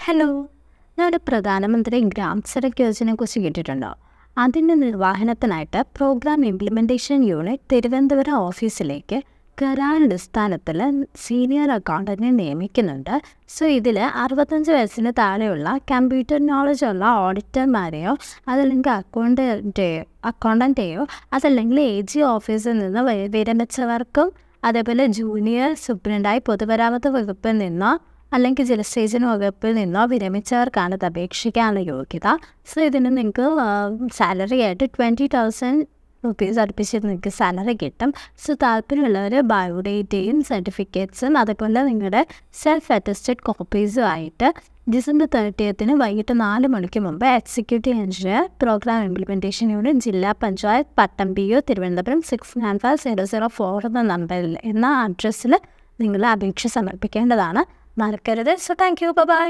Hello ഞാൻ പ്രധാനമന്ത്രി gram Sadak യോജനയെക്കുറിച്ച് കേട്ടിട്ടുണ്ടോ? അതിന്റെ നിർവാഹനത്തിനായിട്ട് പ്രോഗ്രാം ഇംപ്ലിമെന്റേഷൻ യൂണിറ്റ് തിരുവനന്തപുരം ഓഫീസിലേക്ക് കരാർ അടിസ്ഥാനത്തിൽ സീനിയർ അക്കൗണ്ടന്റിനെ നിയമിക്കുന്നുണ്ട്. സോ ഇതിൽ അറുപത്തഞ്ച് വയസ്സിന് താഴെയുള്ള കമ്പ്യൂട്ടർ നോളജ് ഉള്ള ഓഡിറ്റർമാരെയോ അതല്ലെങ്കിൽ അക്കൗണ്ടന്റെയോ അക്കൗണ്ടന്റെയോ അതല്ലെങ്കിൽ എ ജി ഓഫീസിൽ നിന്ന് വിരമിച്ചവർക്കും അതേപോലെ ജൂനിയർ സൂപ്രണ്ടായി പൊതുമരാമത്ത് വകുപ്പിൽ നിന്നോ അല്ലെങ്കിൽ ജലസേചന വകുപ്പിൽ നിന്നോ വിരമിച്ചവർക്കാണ് ഇത് അപേക്ഷിക്കാനുള്ള യോഗ്യത. സോ ഇതിന് നിങ്ങൾക്ക് സാലറി ആയിട്ട് ട്വന്റി തൗസൻഡ് റുപ്പീസ് അടുപ്പിച്ച് നിങ്ങൾക്ക് സാലറി കിട്ടും. സോ താല്പര്യമുള്ളവർ ബയോഡേറ്റയും സർട്ടിഫിക്കറ്റ്സും അതുപോലെ നിങ്ങളുടെ സെൽഫ് അറ്റസ്റ്റഡ് കോപ്പീസും ആയിട്ട് ഡിസംബർ തേർട്ടിയത്തിന് വൈകിട്ട് നാല് മണിക്ക് മുമ്പ് executive engineer programme implementation unit ജില്ലാ panchayat Pattom P O Thiruvananthapuram six nine five zero zero four എന്ന നമ്പറിൽ എന്ന അഡ്രസ്സിൽ നിങ്ങൾ അപേക്ഷ സമർപ്പിക്കേണ്ടതാണ്. മറക്കരുത് സോ താങ്ക് യു ബൈ